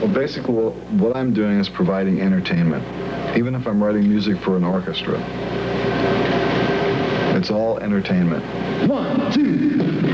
Well, basically, what I'm doing is providing entertainment, even if I'm writing music for an orchestra. It's all entertainment. One, two.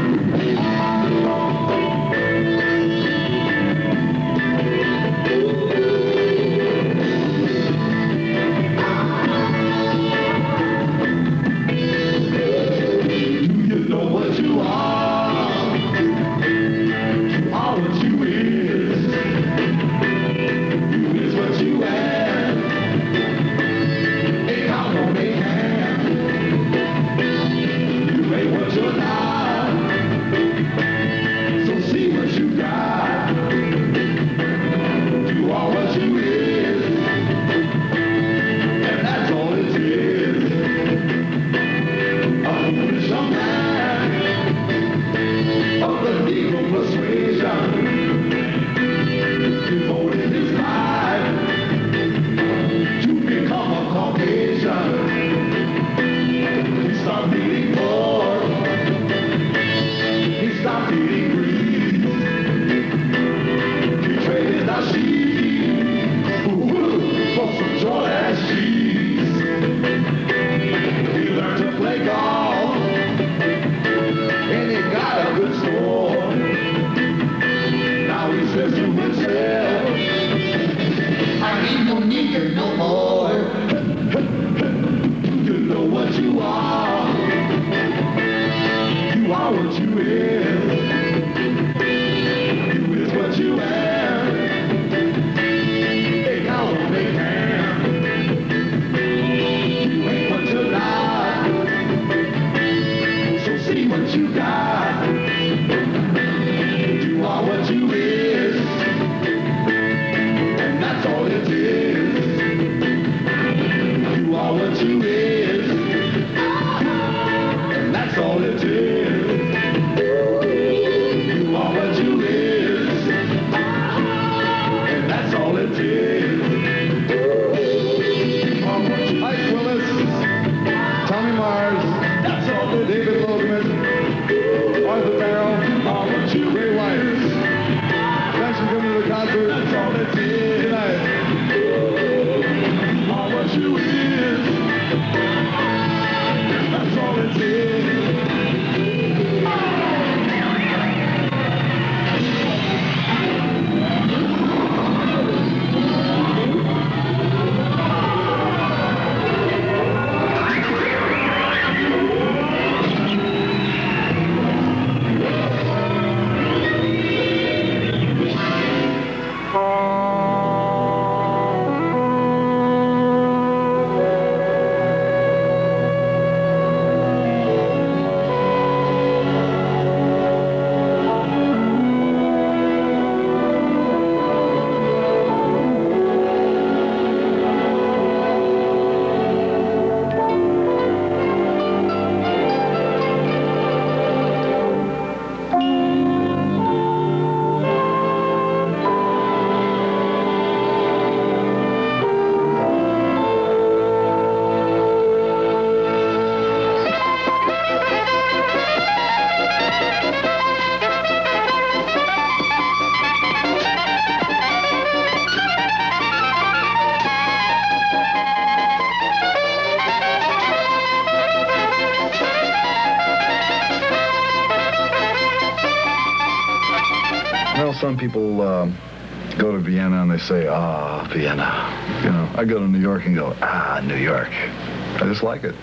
say, ah, Vienna. You know, I go to New York and go, ah, New York. I just like it.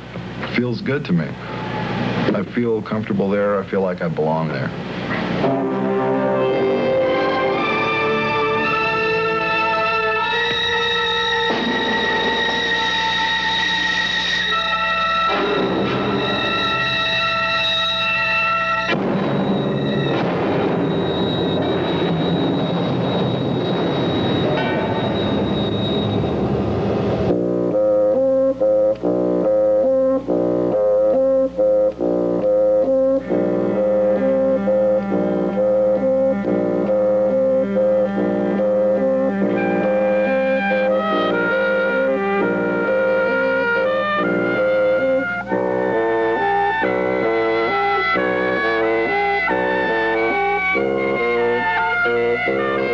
It feels good to me. I feel comfortable there. I feel like I belong there. Música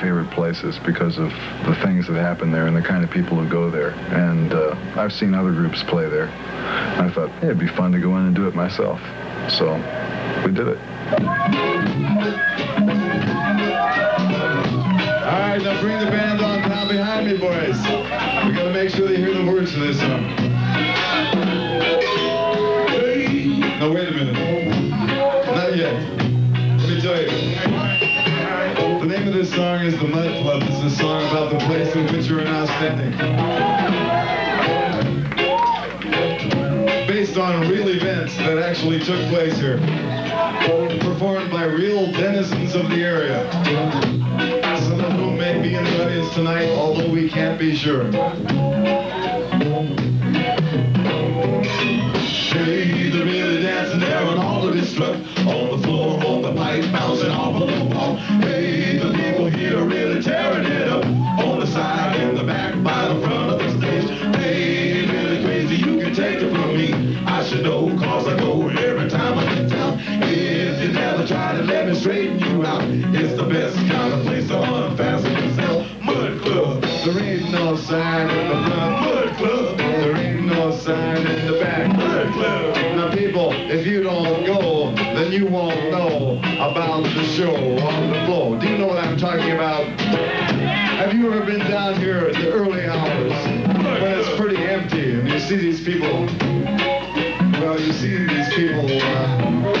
favorite places because of the things that happen there and the kind of people who go there. And uh, I've seen other groups play there. And I thought, hey, it'd be fun to go in and do it myself. So we did it. All right, now bring the band on down behind me, boys. We gotta make sure they hear the words to this song. No, wait a minute. Song is The Mudd Club. This is a song about the place in which you are now standing. Based on real events that actually took place here. Performed by real denizens of the area. Some of whom may be in the audience tonight, although we can't be sure. Hey, they're really dancing there and all this truck on the floor, on the pipe, best kind of place to unfasten yourself. Mudd Club, there ain't no sign in the front. Mudd Club, there ain't no sign in the back. Mudd Club. Now people, if you don't go, then you won't know about the show on the floor. Do you know what I'm talking about? Have you ever been down here at the early hours when it's pretty empty and you see these people? Well, you see these people, uh,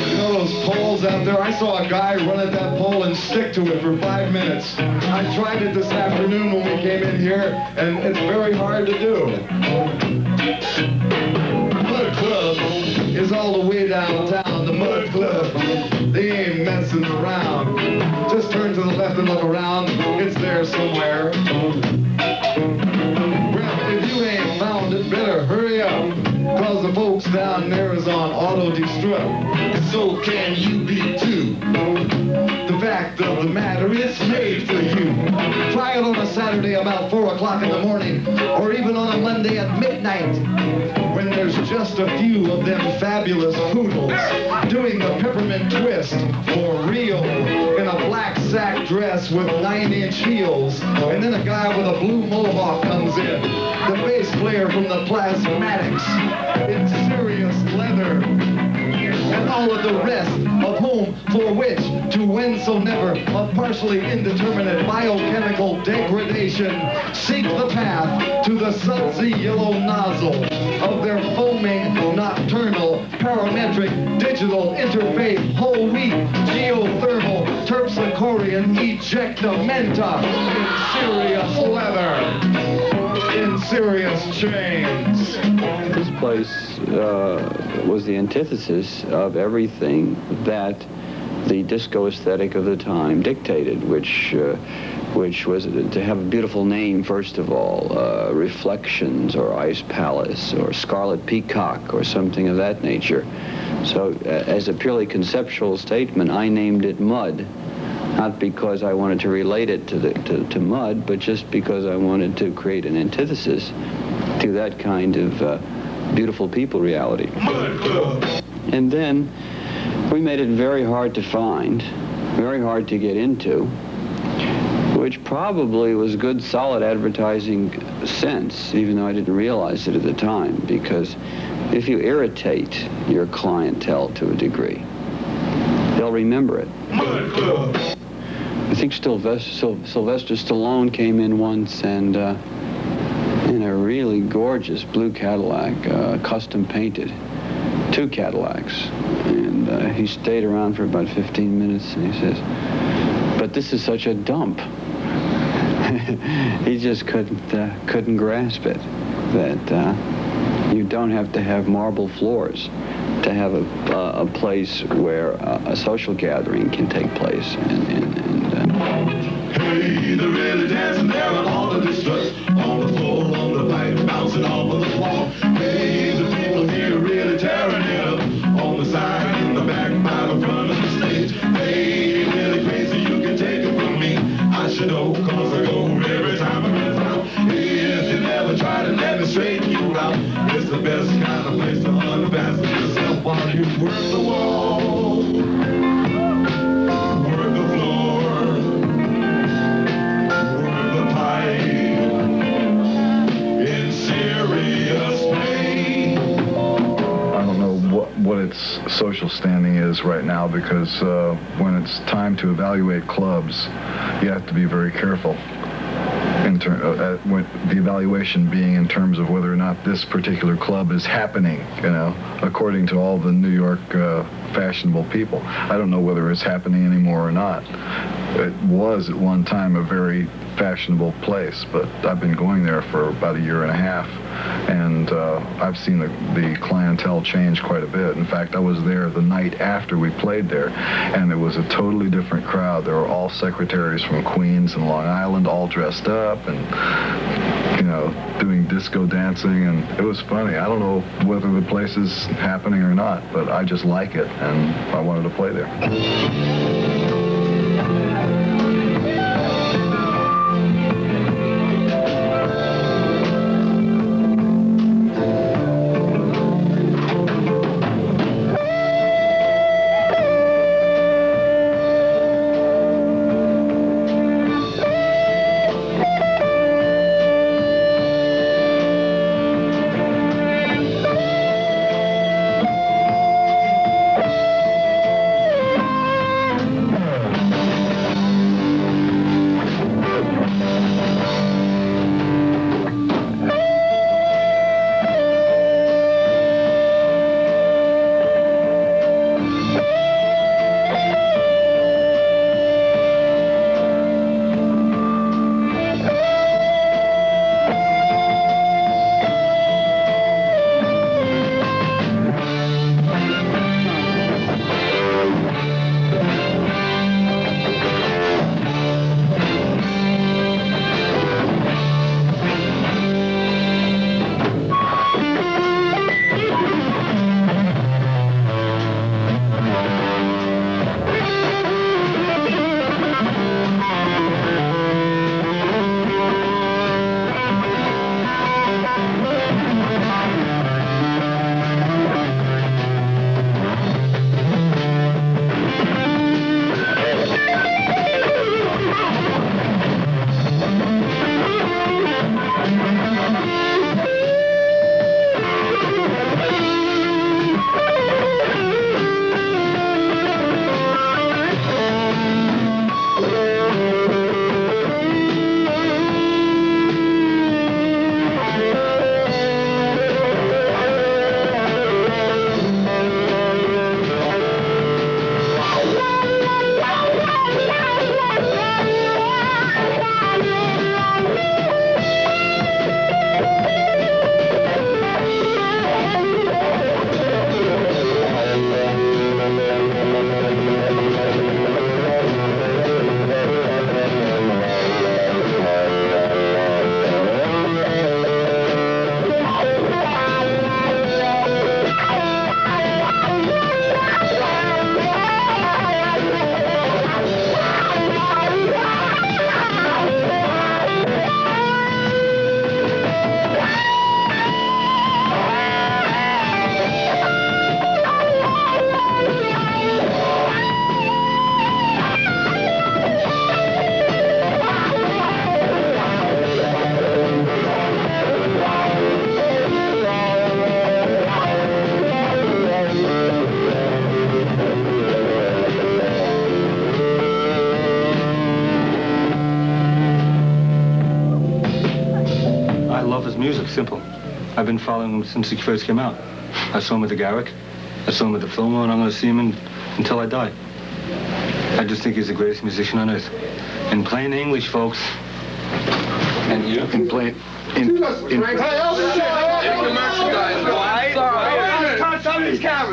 you know those poles out there? I saw a guy run at that pole and stick to it for five minutes. I tried it this afternoon when we came in here, and it's very hard to do. Mudd Club is all the way downtown, the Mudd Club. They ain't messing around. Just turn to the left and look around. It's there somewhere. Well, if you ain't found it, better hurry up. The folks down there is on auto destruct. So can you be too. Fact of the matter is made for you. Try it on a Saturday about 4 o'clock in the morning, or even on a Monday at midnight, when there's just a few of them fabulous poodles doing the peppermint twist for real in a black sack dress with nine-inch heels. And then a guy with a blue mohawk comes in, the bass player from the Plasmatics, in serious leather and all of the rest of whom, for which, to win so never, of partially indeterminate biochemical degradation, seek the path to the sudsy yellow nozzle of their foaming, nocturnal, parametric, digital interface, whole wheat, geothermal, terpsichorean ejectamenta in serious leather, in serious chains. This place uh, was the antithesis of everything that the disco aesthetic of the time dictated, which uh, which was to have a beautiful name, first of all, uh, Reflections or Ice Palace or Scarlet Peacock or something of that nature. So uh, as a purely conceptual statement, I named it Mudd, not because I wanted to relate it to, the, to, to mud, but just because I wanted to create an antithesis to that kind of uh, beautiful people reality. And then we made it very hard to find, very hard to get into, which probably was good, solid advertising sense, even though I didn't realize it at the time, because if you irritate your clientele to a degree, they'll remember it. I think Sylvester, Stallone came in once and uh, in a really gorgeous blue Cadillac, uh, custom painted, two Cadillacs. And uh, he stayed around for about 15 minutes and he says, but this is such a dump. he just couldn't, uh, couldn't grasp it, that uh, you don't have to have marble floors to have a, uh, a place where uh, a social gathering can take place. And, and, and social standing is right now because uh, when it's time to evaluate clubs, you have to be very careful. In ter- uh, uh, the evaluation being in terms of whether or not this particular club is happening, you know, according to all the New York uh, fashionable people. I don't know whether it's happening anymore or not. It was at one time a very fashionable place, but I've been going there for about a year and a half, and uh, I've seen the, the clientele change quite a bit. In fact, I was there the night after we played there, and it was a totally different crowd. There were all secretaries from Queens and Long Island, all dressed up and, you know, doing disco dancing, and it was funny. I don't know whether the place is happening or not, but I just like it, and I wanted to play there. Been following him since he first came out. I saw him at the Garrick, I saw him at the Fillmore, and I'm going to see him in, until I die. I just think he's the greatest musician on earth. And playing English, folks. And you can play in, in, We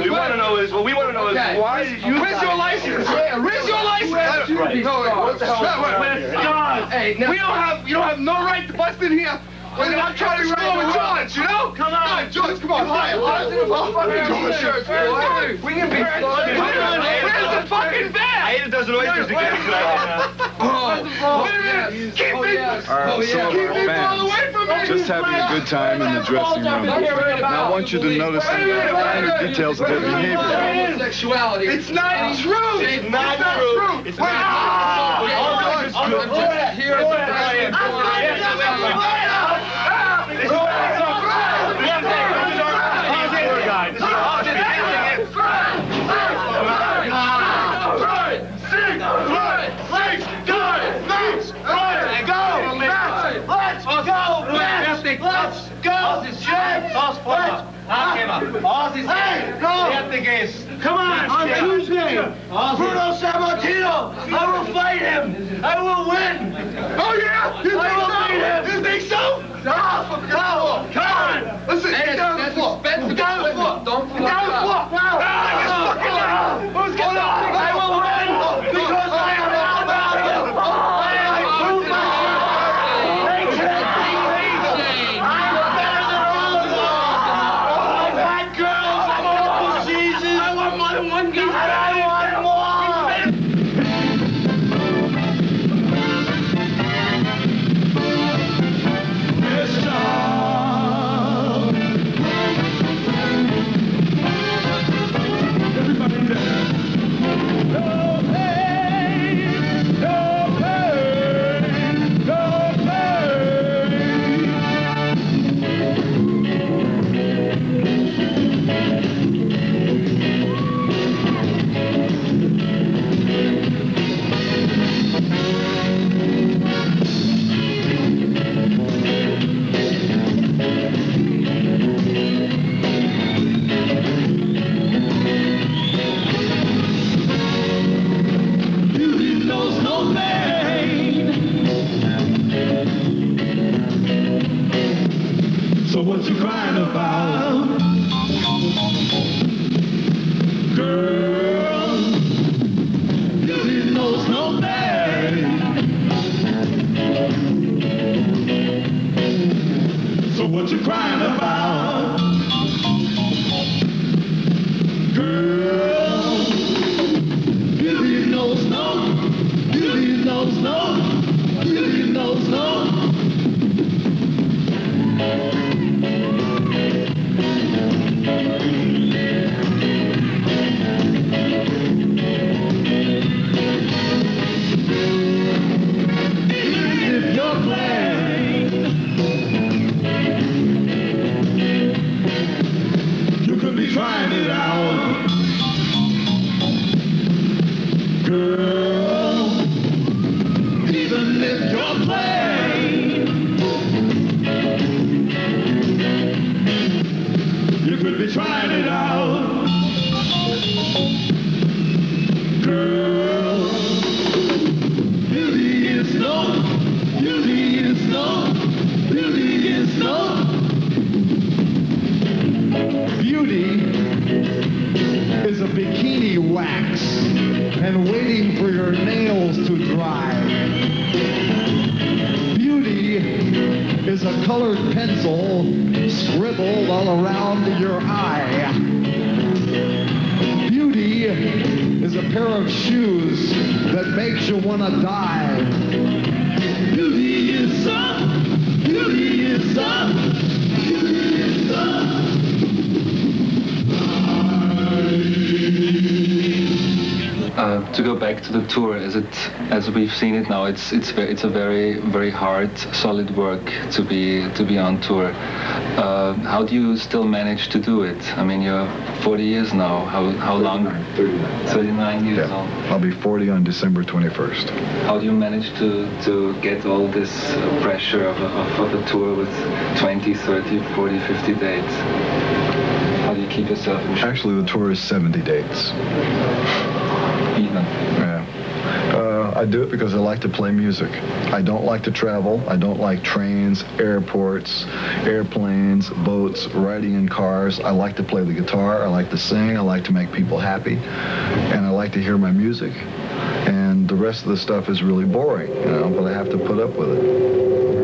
want to know is, what we want to know is, why did you... Where's your license? Where's your license? What the hell? Hey, we don't have, you don't have no right to bust in here. We're not trying to score with George, you know? Come on. George, come on. Hi, Positive shirts, boy. We can be Where's the fucking? I ate a dozen oysters again. Oh, wait a minute. Keep me, All right, some of keep our me all away from me. just having a good time in the dressing room. Now I want you to notice some of the finer details of their behavior. Homosexuality. It's not true. It's not true. It's not true. I'm just here as a Hey, no. against. Come on, on Tuesday, Bruno Sammartino. I will fight him. I will win. Oh yeah? You I will beat think him. You think so? No, no, come on. Listen, get down the floor. Get down the floor. You could be trying makes you want to die. Beauty is up, beauty is up, beauty is up. Uh, to go back to the tour, as it as we've seen it now, it's it's it's a very very hard, solid work to be to be on tour. Uh, how do you still manage to do it? I mean, you're 40 years now. How how long? 39 years Yeah, old. I'll be 40 on December 21st. How do you manage to to get all this pressure of a, of, of a tour with 20, 30, 40, 50 dates? How do you keep yourself in shape? Actually, the tour is 70 dates. Even. I do it because I like to play music. I don't like to travel. I don't like trains, airports, airplanes, boats, riding in cars. I like to play the guitar. I like to sing. I like to make people happy. And I like to hear my music. And the rest of the stuff is really boring, you know, but I have to put up with it.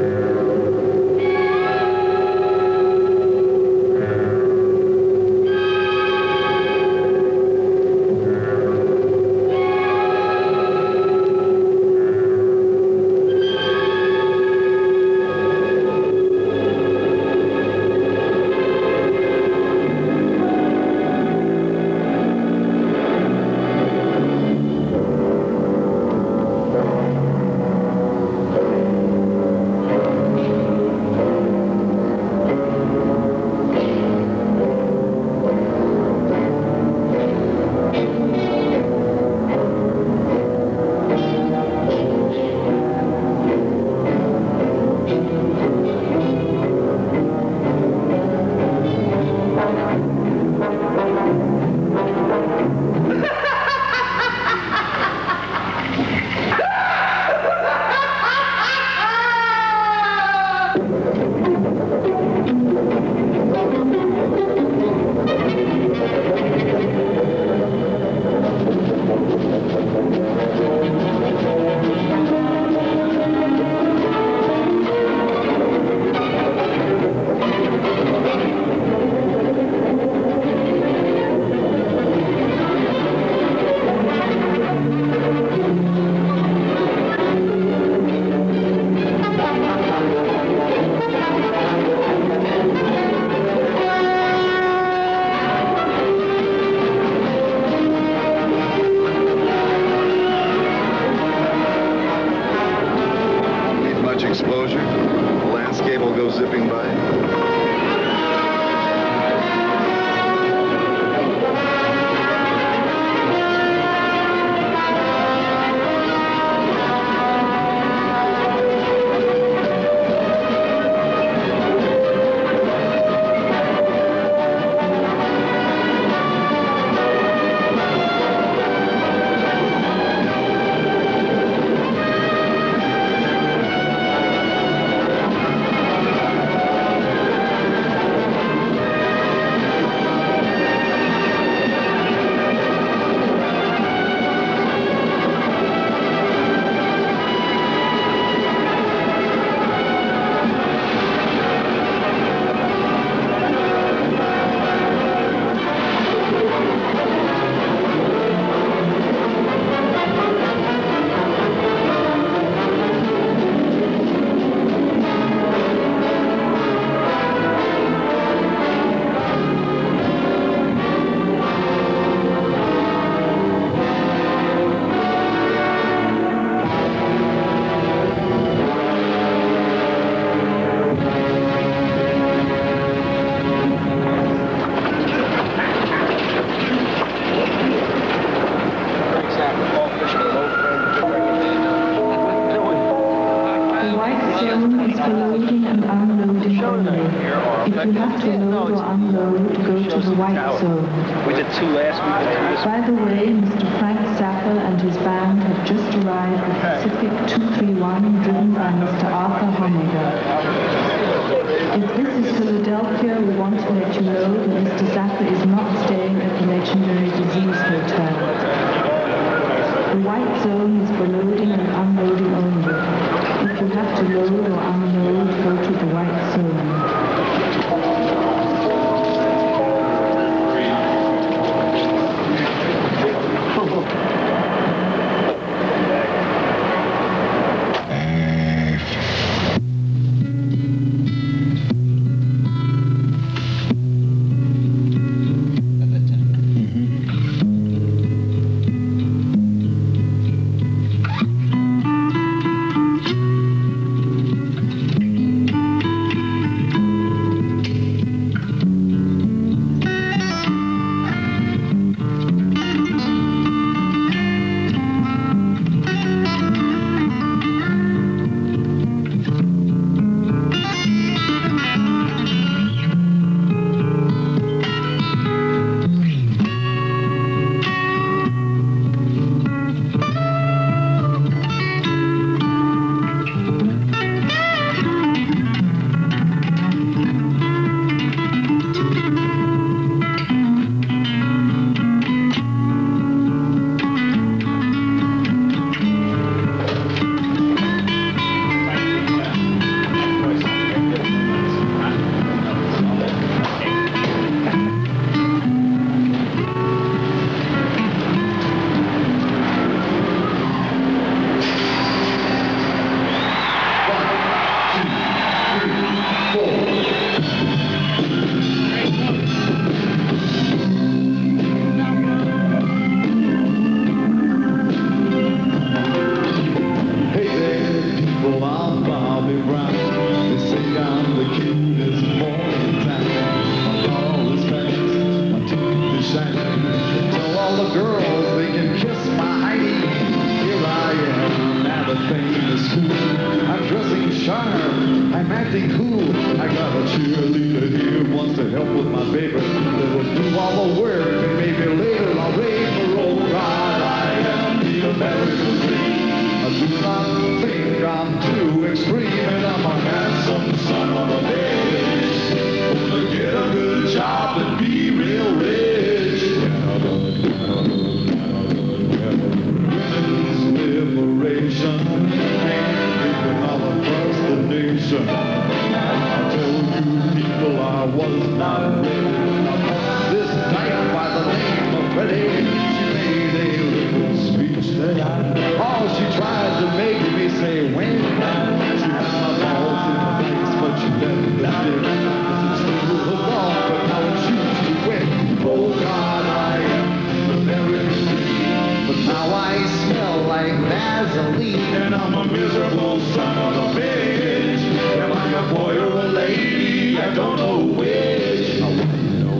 as a lead. And I'm a miserable son of a bitch. Am I a boy or a lady? I don't know which. Oh, I know,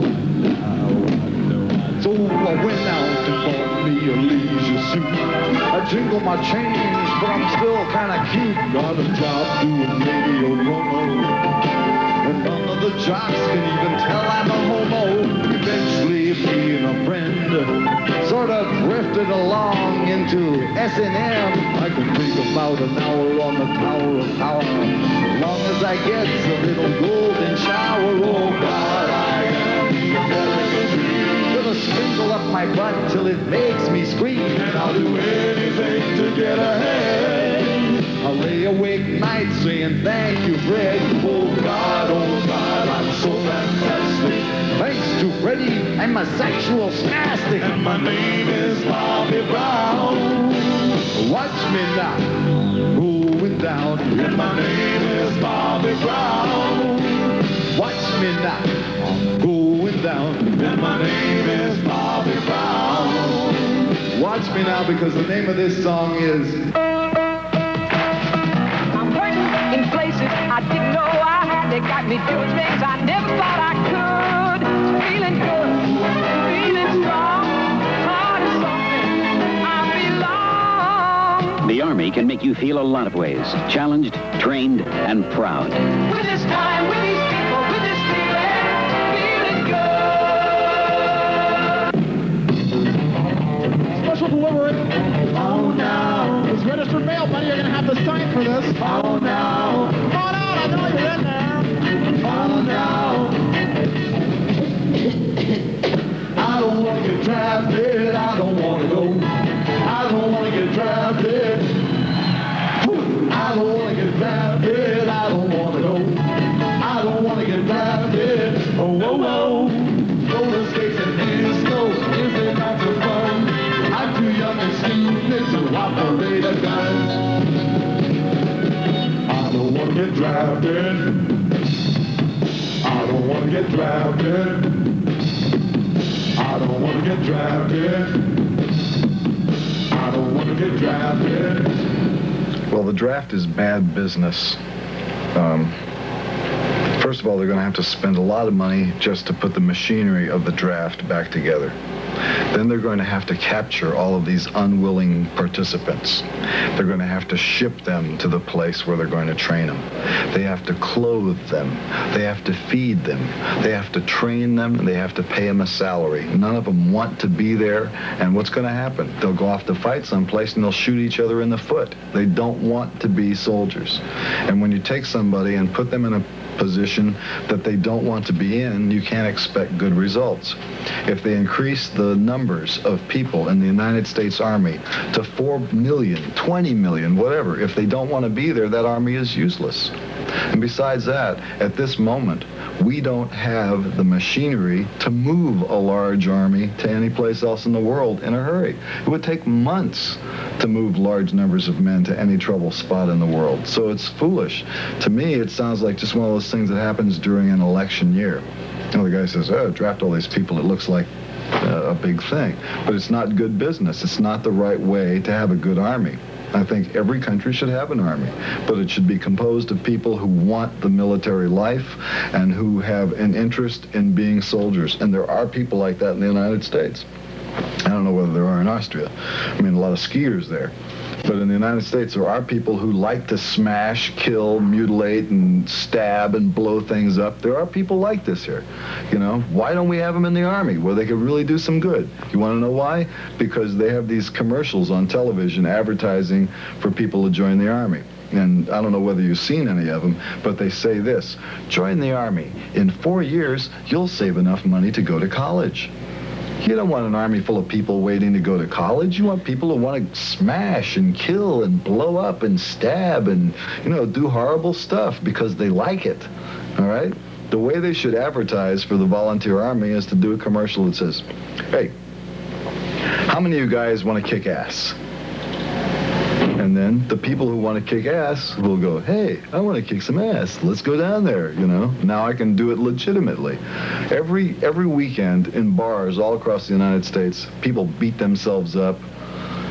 I know. So I went out and bought me a leisure suit. I jingle my change, but I'm still kinda cute. Got a job doing radio runner. And none of the jocks can even tell I'm a homo. Eventually being a friend sort of drifted along into S&M. I can think about an hour on the Tower of Power. As long as I get a little golden shower. Oh God, I am. Gonna sprinkle up my butt till it makes me scream. And I'll do anything to get ahead. I lay awake nights saying thank you, Fred. Oh God, oh God, I'm so fantastic. Thanks to Freddie, I'm a sexual spastic. And my name is Bobby Brown. Watch me now, going down. And my name is Bobby Brown. Watch me now, going down. And my name is Bobby Brown. Watch me now because the name of this song is I. They got me doing things I never thought I could. Feeling good, feeling strong. Heart is something I belong. The Army can make you feel a lot of ways. Challenged, trained, and proud. With this time, with these people, with this feeling, feeling good. Special delivery. Oh, no. It's registered mail, buddy. You're going to have to sign for this. Oh, no. Come on out. I know you're in there. Oh no. I don't want to get drafted. I don't want to go. I don't want to get drafted. I don't want to get drafted. I don't want to go. I don't want to get drafted. Oh, oh, oh. whoa, whoa. Roller skates disco. Is it not for fun? I'm too young and stupid to operate a gun. I don't want to get drafted. Get drafted. I don't want to get drafted. I don't want to get drafted. Well, the draft is bad business. Um, first of all, they're going to have to spend a lot of money just to put the machinery of the draft back together. Then they're going to have to capture all of these unwilling participants. They're going to have to ship them to the place where they're going to train them. They have to clothe them. They have to feed them. They have to train them. They have to pay them a salary. None of them want to be there. And what's going to happen? They'll go off to fight someplace and they'll shoot each other in the foot. They don't want to be soldiers. And when you take somebody and put them in a position that they don't want to be in, you can't expect good results. If they increase the numbers of people in the United States Army to 4 million, 20 million, whatever, if they don't want to be there, that army is useless. And besides that, at this moment, we don't have the machinery to move a large army to any place else in the world in a hurry. It would take months to move large numbers of men to any trouble spot in the world. So it's foolish. To me, it sounds like just one of those things that happens during an election year. You know, the guy says, oh, draft all these people. It looks like uh, a big thing. But it's not good business. It's not the right way to have a good army. I think every country should have an army, but it should be composed of people who want the military life and who have an interest in being soldiers. And there are people like that in the United States. I don't know whether there are in Austria. I mean, a lot of skiers there. But in the United States, there are people who like to smash, kill, mutilate, and stab and blow things up. There are people like this here. You know, why don't we have them in the Army where they could really do some good? You want to know why? Because they have these commercials on television advertising for people to join the Army. And I don't know whether you've seen any of them, but they say this join the Army. In four years, you'll save enough money to go to college. You don't want an army full of people waiting to go to college. You want people who want to smash and kill and blow up and stab and, you know, do horrible stuff because they like it. All right? The way they should advertise for the volunteer army is to do a commercial that says, hey, how many of you guys want to kick ass? And then the people who want to kick ass will go, hey, I want to kick some ass. Let's go down there, you know. Now I can do it legitimately. Every every weekend in bars all across the United States, people beat themselves up,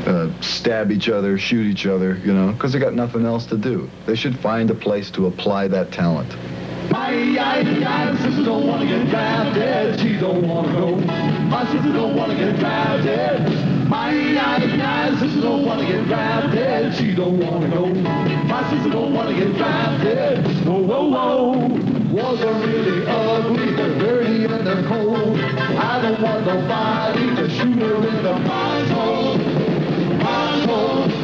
uh, stab each other, shoot each other, you know, because they got nothing else to do. They should find a place to apply that talent. My my sister don't wanna get drafted. She don't wanna go. My sister don't wanna get drafted. My my sister don't wanna get drafted. She don't wanna go. My sister don't wanna get drafted. Whoa, whoa, whoa. Was a really ugly, the dirty and the cold. I don't want nobody to shoot her in the foxhole. Foxhole.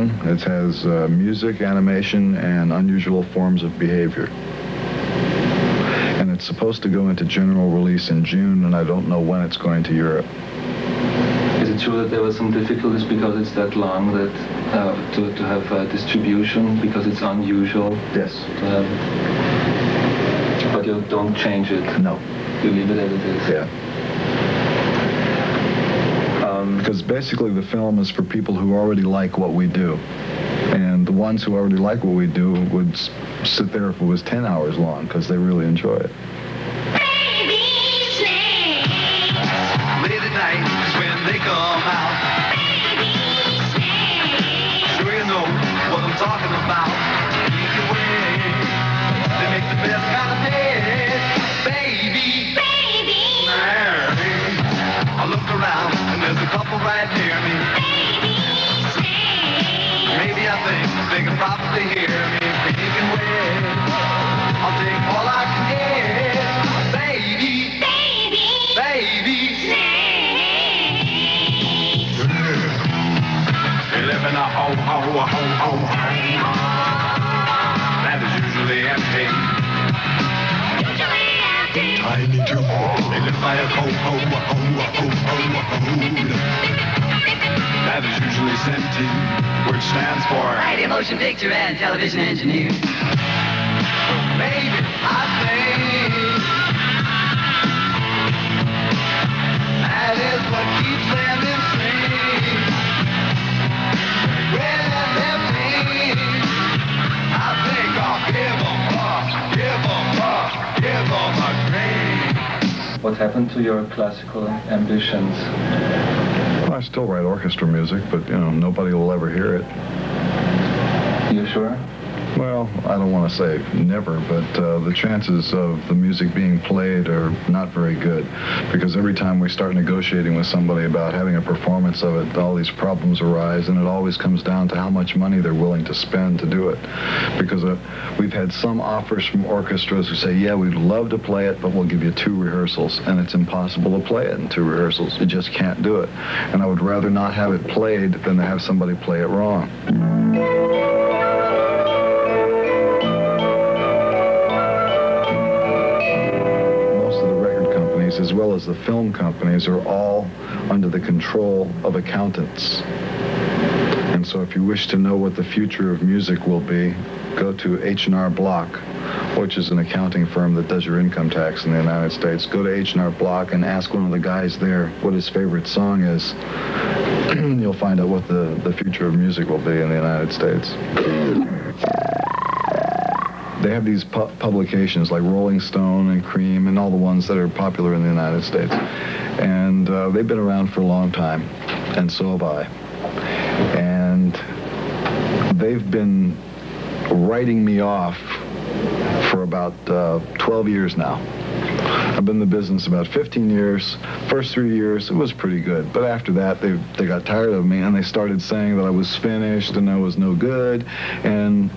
It has uh, music, animation, and unusual forms of behavior. And it's supposed to go into general release in June, and I don't know when it's going to Europe. Is it true that there were some difficulties because it's that long that uh, to, to have uh, distribution because it's unusual? Yes. Have, but you don't change it. No. You leave it as it is. Yeah. Because basically the film is for people who already like what we do. And the ones who already like what we do would sit there if it was 10 hours long because they really enjoy it. Ho, ho, ho, ho, ho. That is usually empty. Tiny too. They live by a ho, ho, ho, ho, ho, ho. That is usually SMPTE, which stands for Mighty Motion Picture and Television Engineer. Maybe I think that is what keeps them What happened to your classical ambitions? Well, I still write orchestra music, but you know nobody will ever hear it. You sure? Well, I don't want to say never, but uh, the chances of the music being played are not very good because every time we start negotiating with somebody about having a performance of it, all these problems arise, and it always comes down to how much money they're willing to spend to do it. Because uh, we've had some offers from orchestras who say, yeah, we'd love to play it, but we'll give you two rehearsals, and it's impossible to play it in two rehearsals. You just can't do it. And I would rather not have it played than to have somebody play it wrong. As well as the film companies, are all under the control of accountants. And so if you wish to know what the future of music will be, go to H&R Block, which is an accounting firm that does your income tax in the United States. Go to H&R Block and ask one of the guys there what his favorite song is. You'll find out what the, the future of music will be in the United States. They have these pu- publications like Rolling Stone and Creem and all the ones that are popular in the United States. And uh, they've been around for a long time, and so have I. And they've been writing me off for about uh, 12 years now. I've been in the business about 15 years. First three years, it was pretty good. But after that, they, they got tired of me and they started saying that I was finished and I was no good. And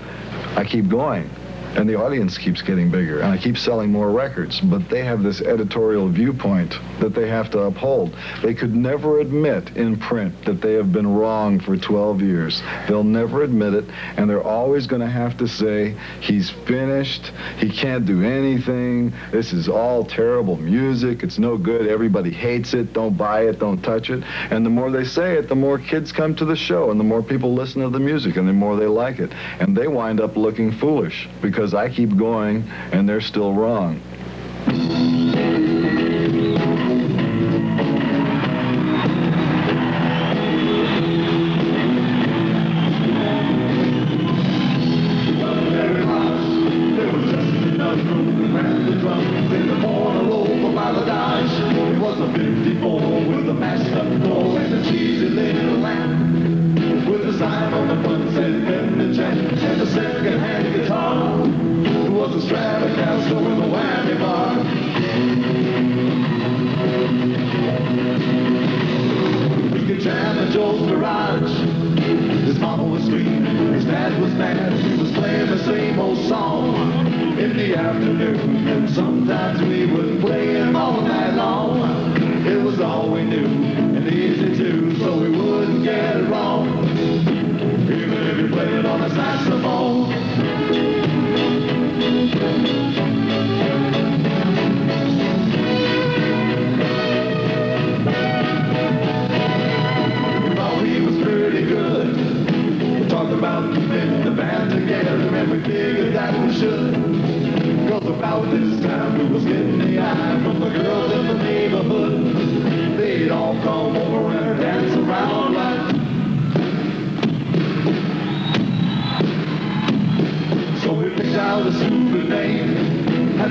I keep going. And the audience keeps getting bigger. And I keep selling more records. But they have this editorial viewpoint that they have to uphold. They could never admit in print that they have been wrong for 12 years. They'll never admit it. And they're always going to have to say, he's finished. He can't do anything. This is all terrible music. It's no good. Everybody hates it. Don't buy it. Don't touch it. And the more they say it, the more kids come to the show and the more people listen to the music and the more they like it. And they wind up looking foolish because I keep going and they're still wrong.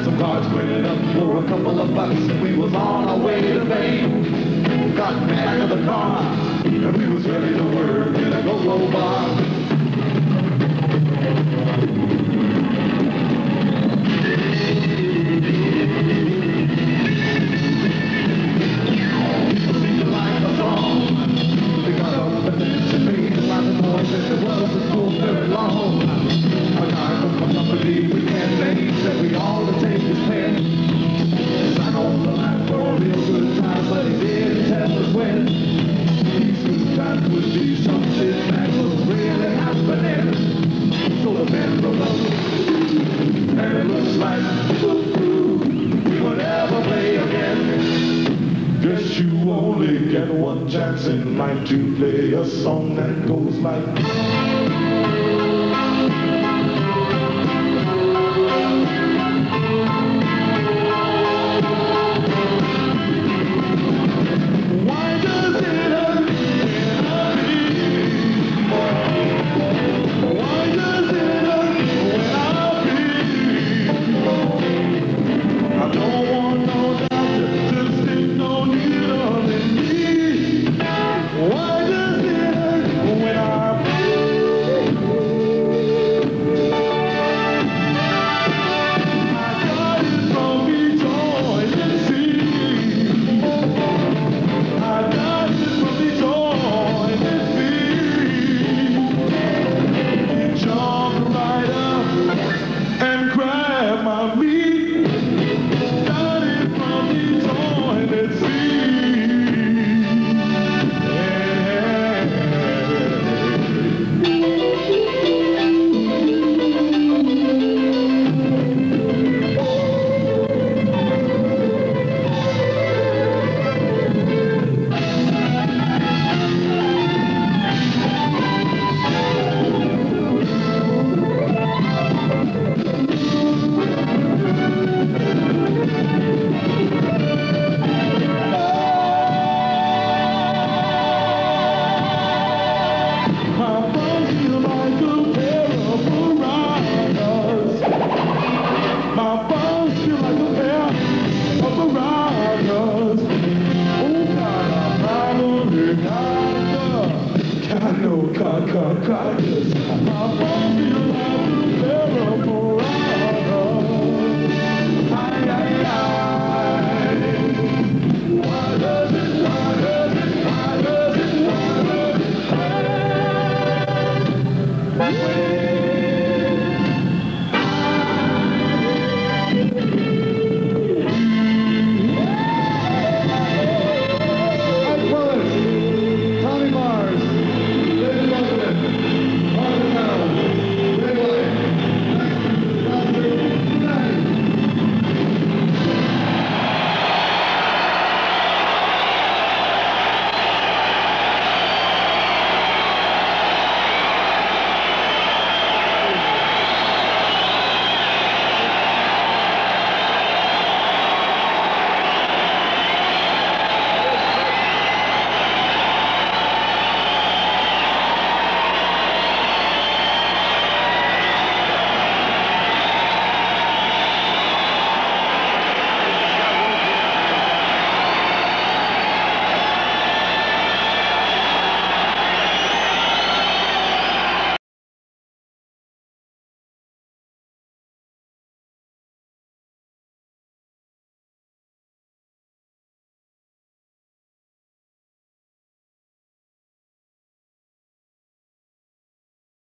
Some cards printed up for a couple of bucks and we was on our way to fame. Got back of the car and we was ready to work in a go-go bar. To play a song that goes like.